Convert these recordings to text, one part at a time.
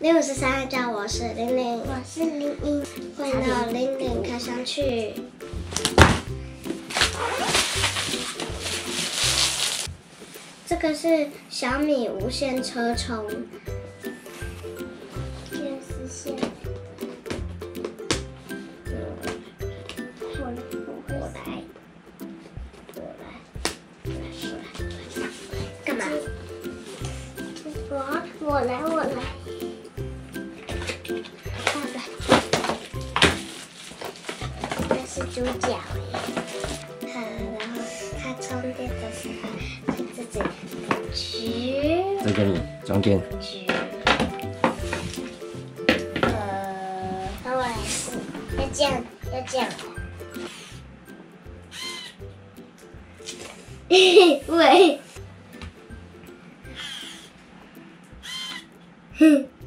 零五十三叫我是玲玲，我是玲玲，欢迎到玲玲开箱去。这个是小米无线车充，电视线。我我来，我来，我来，我来，干嘛？我我来我来。是主角耶。它然后它充电的时候，它自己举这给你装电，举。呃，然后我来试，要这样，要这样。喂。哼。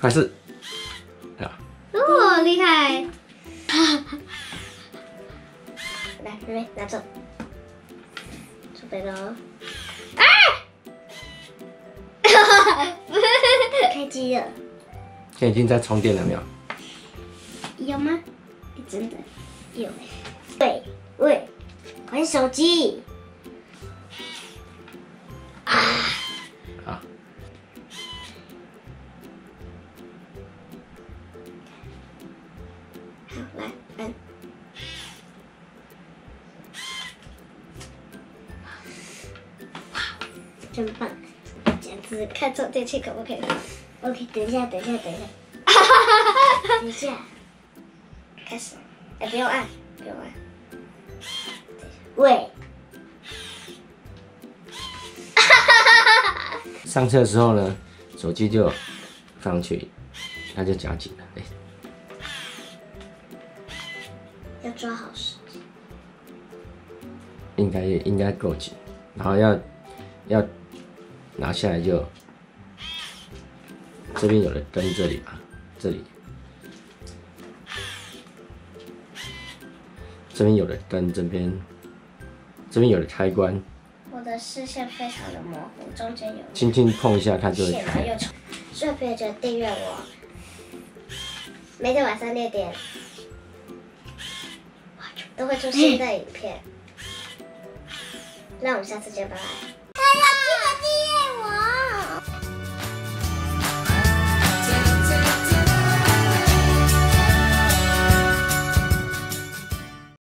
还是啊，哦，厉害！来，妹妹拿走，准备喽！啊！开机了，现在已经在充电了没有？有吗？诶真的有。喂喂，玩手机。真棒！简直看错电器可不可以？OK，等一下，等一下，等一下，等一下，开始。哎、不用按，不用按。喂，上车的时候呢，手机就放上去，它就夹紧了。哎，要抓好时机。应该应该够紧，然后要要拿下来就这边有的跟这里吧，这里这边有的灯，这边这边有的开关，我的视线非常的模糊，中间有轻轻碰一下它就会线，然后又重。所以别就订阅我，每天晚上六点都会出新的影片。那我们下次见，拜拜。